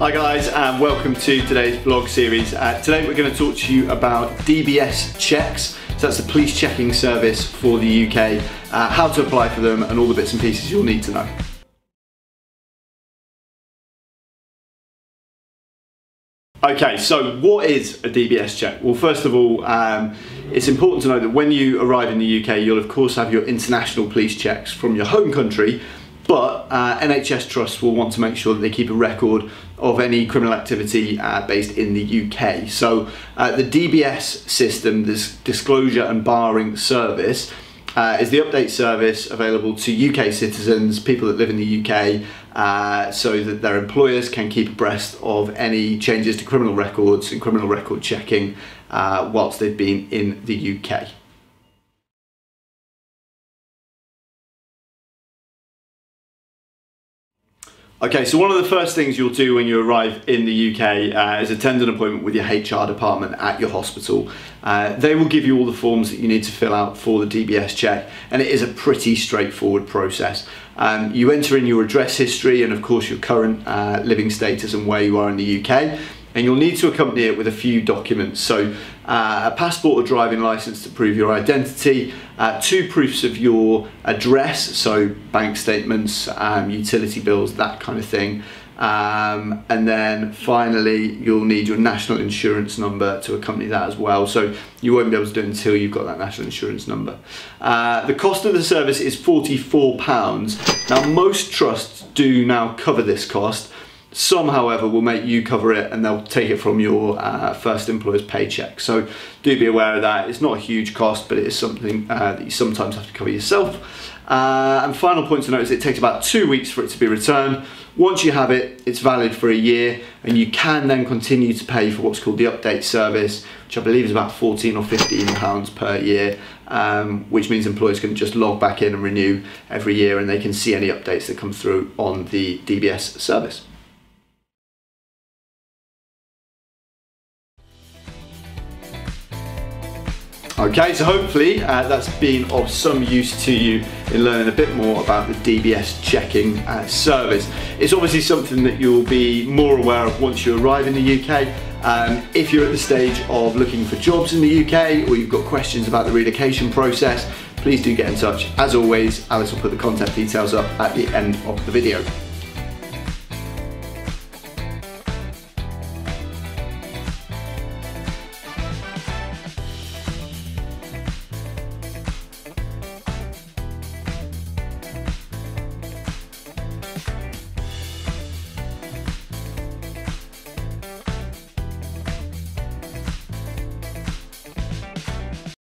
Hi guys and welcome to today's vlog series. Uh, today we're going to talk to you about DBS checks. So that's the police checking service for the UK, uh, how to apply for them and all the bits and pieces you'll need to know. Okay, so what is a DBS check? Well, first of all, um, it's important to know that when you arrive in the UK, you'll of course have your international police checks from your home country, but uh, NHS trusts will want to make sure that they keep a record of any criminal activity uh, based in the UK. So uh, the DBS system, this disclosure and barring service, uh, is the update service available to UK citizens, people that live in the UK, uh, so that their employers can keep abreast of any changes to criminal records and criminal record checking uh, whilst they've been in the UK. Okay, so one of the first things you'll do when you arrive in the UK uh, is attend an appointment with your HR department at your hospital. Uh, they will give you all the forms that you need to fill out for the DBS check, and it is a pretty straightforward process. Um, you enter in your address history and, of course, your current uh, living status and where you are in the UK and you'll need to accompany it with a few documents. So uh, a passport or driving license to prove your identity, uh, two proofs of your address, so bank statements, um, utility bills, that kind of thing. Um, and then finally, you'll need your national insurance number to accompany that as well. So you won't be able to do it until you've got that national insurance number. Uh, the cost of the service is £44. Now, most trusts do now cover this cost. Some, however, will make you cover it and they'll take it from your uh, first employer's paycheck. So do be aware of that. It's not a huge cost, but it is something uh, that you sometimes have to cover yourself. Uh, and final point to note is it takes about two weeks for it to be returned. Once you have it, it's valid for a year and you can then continue to pay for what's called the update service, which I believe is about 14 or 15 pounds per year, um, which means employers can just log back in and renew every year and they can see any updates that come through on the DBS service. Okay, so hopefully uh, that's been of some use to you in learning a bit more about the DBS checking uh, service. It's obviously something that you'll be more aware of once you arrive in the UK. Um, if you're at the stage of looking for jobs in the UK or you've got questions about the relocation process, please do get in touch. As always, Alice will put the contact details up at the end of the video.